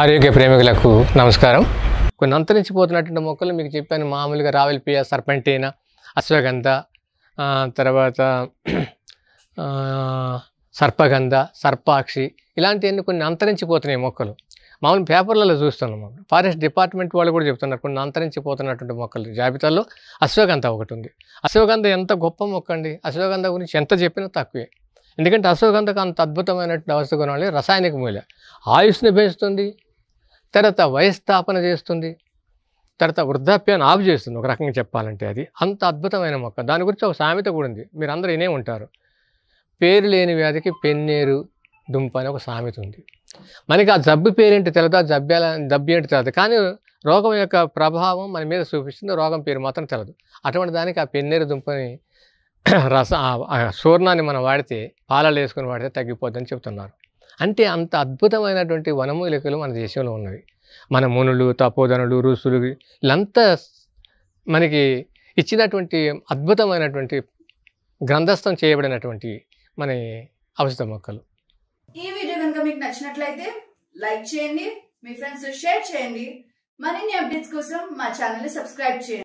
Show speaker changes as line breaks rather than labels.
ఆరోగ్య ప్రేమికులకు నమస్కారం. కొన్ని అంతరించిపోతున్నటువంటి మొక్కలు మీకు చెప్పాను. మామూలుగా రావెల్పియ సర్పంటేన అశ్వగంధ తర్వాత సర్పగంధ సర్పాక్షి ఇలాంటివన్నీ కొన్ని అంతరించిపోతున్నాయి మొక్కలు. మామూలు పేపర్లలో చూస్తున్నాం ఫారెస్ట్ డిపార్ట్మెంట్ వాళ్ళు కూడా చెప్తున్నారు కొన్ని అంతరించిపోతున్నటువంటి మొక్కలు. జాబితాలో అశ్వగంధ ఒకటి ఉంది. అశ్వగంధ ఎంత గొప్ప మొక్క అండి? అశ్వగంధ గురించి ఎంత చెప్పినా తక్కువే. ఎందుకంటే అశ్వగంధకు అంత అద్భుతమైనటువంటి అవస్థ కొనాలి రసాయనిక మూల. ఆయుష్ని పెంచుతుంది తర్వాత వయస్థాపన చేస్తుంది. తర్వాత వృద్ధాప్యాన్ని ఆఫ్ చేస్తుంది. ఒక రకంగా చెప్పాలంటే అది. అంత అద్భుతమైన మొక్క. దాని గురించి ఒక సామెత కూడా ఉంది. మీరు అందరూ వినే ఉంటారు. పేరు లేని వ్యాధికి పెన్నేరు దుంప అని ఒక సామెత ఉంది. మనకి ఆ జబ్బు పేరేంటి తెలియదు ఆ జబ్బేల జబ్బు ఏంటి తెలియదు కానీ రోగం యొక్క ప్రభావం మన మీద చూపిస్తుంది. రోగం పేరు మాత్రం తెలియదు అటువంటి దానికి ఆ పెన్నేరు దుంపని రస సూర్ణాన్ని చూర్ణాన్ని మనం వాడితే పాలలో వేసుకొని వాడితే తగ్గిపోద్దని చెప్తున్నారు. అంటే అంత అద్భుతమైనటువంటి వనము ఇలకలు మన దేశంలో ఉన్నవి. మన మునులు తపోధనులు ఋషులు వీళ్ళంతా మనకి ఇచ్చినటువంటి అద్భుతమైనటువంటి గ్రంథస్థం చేయబడినటువంటి మన ఔషధ మొక్కలు.
ఈ వీడియో కనుక మీకు నచ్చినట్లయితే లైక్ చేయండి మీ ఫ్రెండ్స్ షేర్ చేయండి. మరిన్ని అప్డేట్స్ కోసం మా ఛానల్ సబ్స్క్రైబ్ చేయండి.